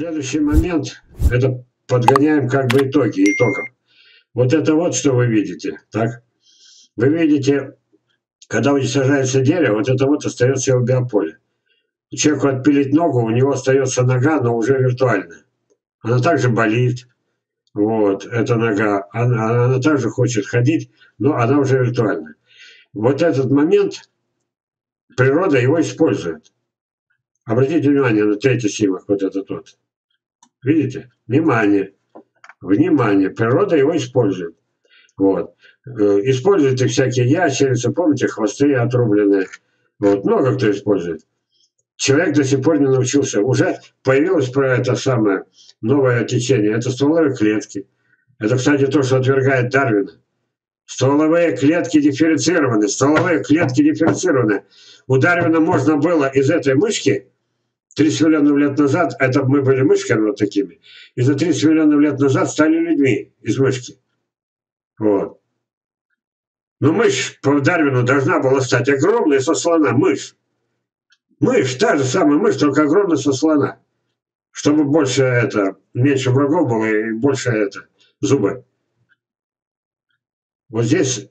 Следующий момент, это подгоняем как бы итоги, итогом. Вот это вот, что вы видите, так? Вы видите, когда уничтожается дерево, вот это вот остается его биополе. Человеку отпилить ногу, у него остается нога, но уже виртуальная. Она также болит, вот, эта нога. Она, она также хочет ходить, но она уже виртуальная. Вот этот момент природа его использует. Обратите внимание на третий символ, вот этот вот. Видите? Внимание. Внимание. Природа его использует. Вот. Э, используют и всякие ящерицы, помните, хвосты отрубленные. Вот. Много кто использует. Человек до сих пор не научился. Уже появилось про это самое новое течение. Это стволовые клетки. Это, кстати, то, что отвергает Дарвина. Стволовые клетки дифференцированы. Стволовые клетки дифференцированы. У Дарвина можно было из этой мышки 30 миллионов лет назад, это мы были мышками вот такими, и за 30 миллионов лет назад стали людьми из мышки. Вот. Но мышь по Дарвину должна была стать огромной со слона, мышь. Мышь, та же самая мышь, только огромная со слона. Чтобы больше это, меньше врагов было и больше это, зубы. Вот здесь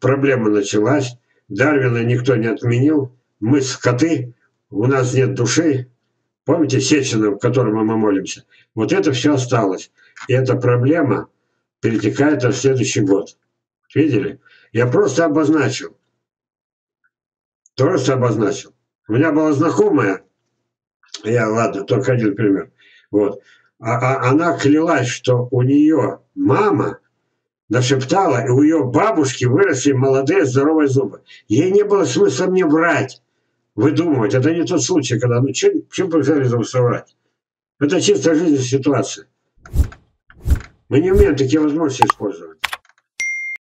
проблема началась. Дарвина никто не отменил. Мы скоты, у нас нет души. Помните Сечина, которому мы молимся? Вот это все осталось. И эта проблема перетекает в следующий год. Видели? Я просто обозначил. Просто обозначил. У меня была знакомая, я, ладно, только один пример. Вот. А, а она клялась, что у нее мама нашептала, и у ее бабушки выросли молодые здоровые зубы. Ей не было смысла мне врать выдумывать. Это не тот случай, когда, ну, чем, чем специализм соврать? Это чисто жизненная ситуация. Мы не умеем такие возможности использовать.